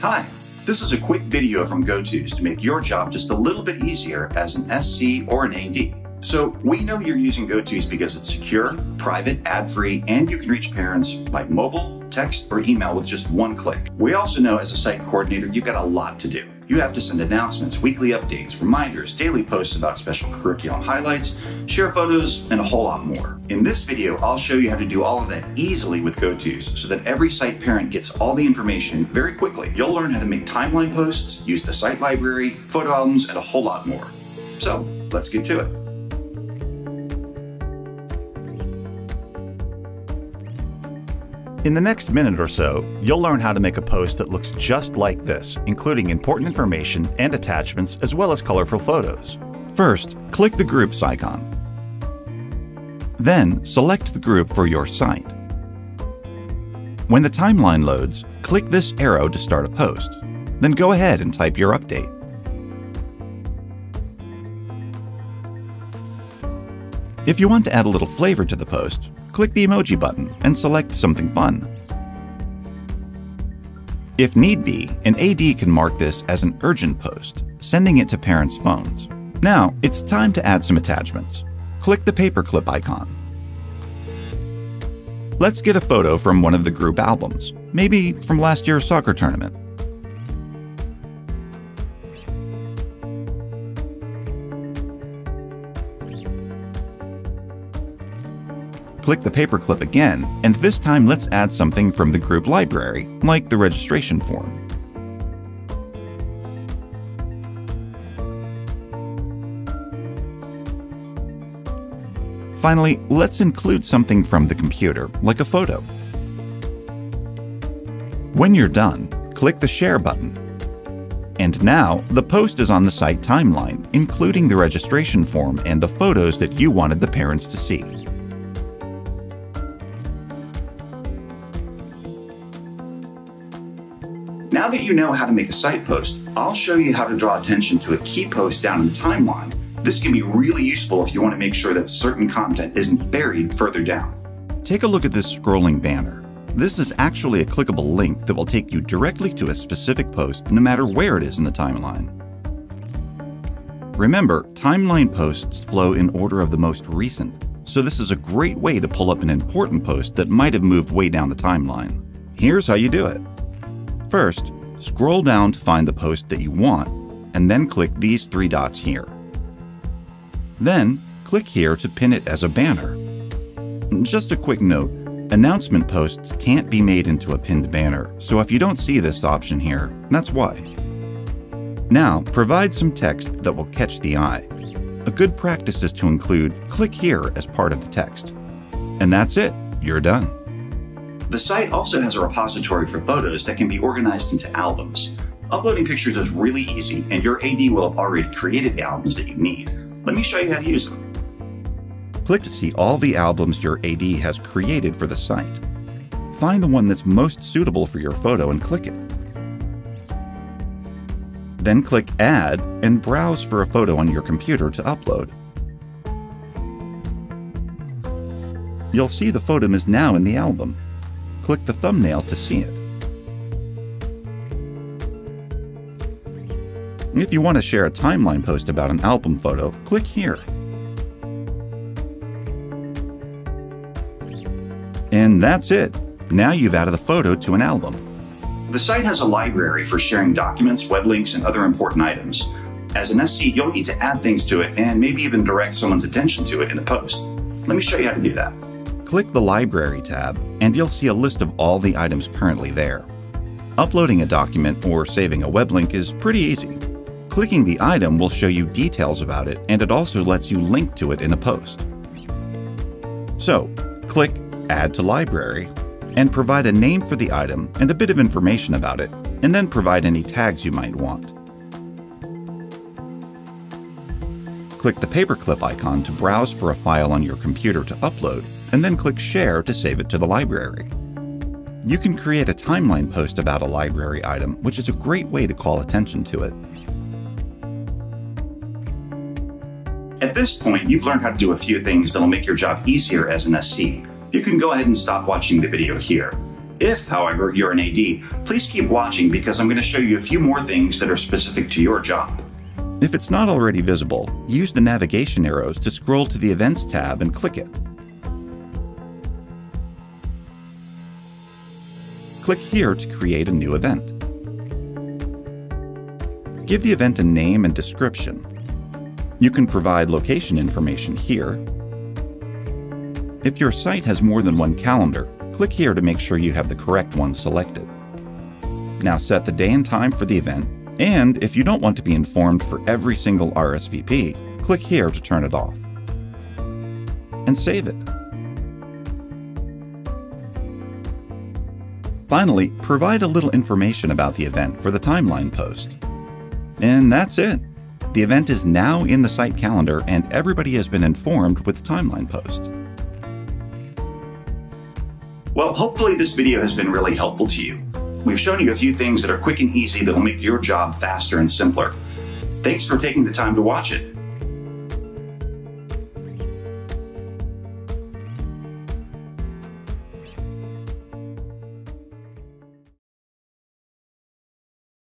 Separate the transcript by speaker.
Speaker 1: Hi, this is a quick video from Go2s to make your job just a little bit easier as an SC or an AD. So we know you're using Go2s because it's secure, private, ad-free, and you can reach parents by mobile, text, or email with just one click. We also know as a site coordinator, you've got a lot to do. You have to send announcements, weekly updates, reminders, daily posts about special curriculum highlights, share photos, and a whole lot more. In this video, I'll show you how to do all of that easily with Go2s so that every site parent gets all the information very quickly. You'll learn how to make timeline posts, use the site library, photo albums, and a whole lot more. So let's get to it. In the next minute or so, you'll learn how to make a post that looks just like this, including important information and attachments as well as colorful photos. First, click the Groups icon. Then, select the group for your site. When the timeline loads, click this arrow to start a post. Then go ahead and type your update. If you want to add a little flavor to the post, click the emoji button and select something fun. If need be, an AD can mark this as an urgent post, sending it to parents' phones. Now, it's time to add some attachments. Click the paperclip icon. Let's get a photo from one of the group albums, maybe from last year's soccer tournament. Click the paperclip again, and this time let's add something from the group library, like the registration form. Finally, let's include something from the computer, like a photo. When you're done, click the Share button. And now, the post is on the site timeline, including the registration form and the photos that you wanted the parents to see. That you know how to make a site post, I'll show you how to draw attention to a key post down in the timeline. This can be really useful if you want to make sure that certain content isn't buried further down. Take a look at this scrolling banner. This is actually a clickable link that will take you directly to a specific post no matter where it is in the timeline. Remember, timeline posts flow in order of the most recent, so this is a great way to pull up an important post that might have moved way down the timeline. Here's how you do it. First, scroll down to find the post that you want, and then click these three dots here. Then, click here to pin it as a banner. Just a quick note, announcement posts can't be made into a pinned banner, so if you don't see this option here, that's why. Now, provide some text that will catch the eye. A good practice is to include click here as part of the text. And that's it, you're done. The site also has a repository for photos that can be organized into albums. Uploading pictures is really easy, and your AD will have already created the albums that you need. Let me show you how to use them. Click to see all the albums your AD has created for the site. Find the one that's most suitable for your photo and click it. Then click Add and browse for a photo on your computer to upload. You'll see the photo is now in the album click the thumbnail to see it. If you want to share a timeline post about an album photo, click here. And that's it. Now you've added the photo to an album. The site has a library for sharing documents, web links, and other important items. As an SC, you'll need to add things to it and maybe even direct someone's attention to it in a post. Let me show you how to do that. Click the Library tab, and you'll see a list of all the items currently there. Uploading a document or saving a web link is pretty easy. Clicking the item will show you details about it, and it also lets you link to it in a post. So, click Add to Library, and provide a name for the item and a bit of information about it, and then provide any tags you might want. Click the paperclip icon to browse for a file on your computer to upload, and then click Share to save it to the library. You can create a timeline post about a library item, which is a great way to call attention to it. At this point, you've learned how to do a few things that'll make your job easier as an SC. You can go ahead and stop watching the video here. If, however, you're an AD, please keep watching because I'm going to show you a few more things that are specific to your job. If it's not already visible, use the navigation arrows to scroll to the Events tab and click it. Click here to create a new event. Give the event a name and description. You can provide location information here. If your site has more than one calendar, click here to make sure you have the correct one selected. Now set the day and time for the event and if you don't want to be informed for every single RSVP, click here to turn it off. And save it. Finally, provide a little information about the event for the timeline post. And that's it. The event is now in the site calendar and everybody has been informed with the timeline post. Well, hopefully this video has been really helpful to you. We've shown you a few things that are quick and easy that will make your job faster and simpler. Thanks for taking the time to watch it.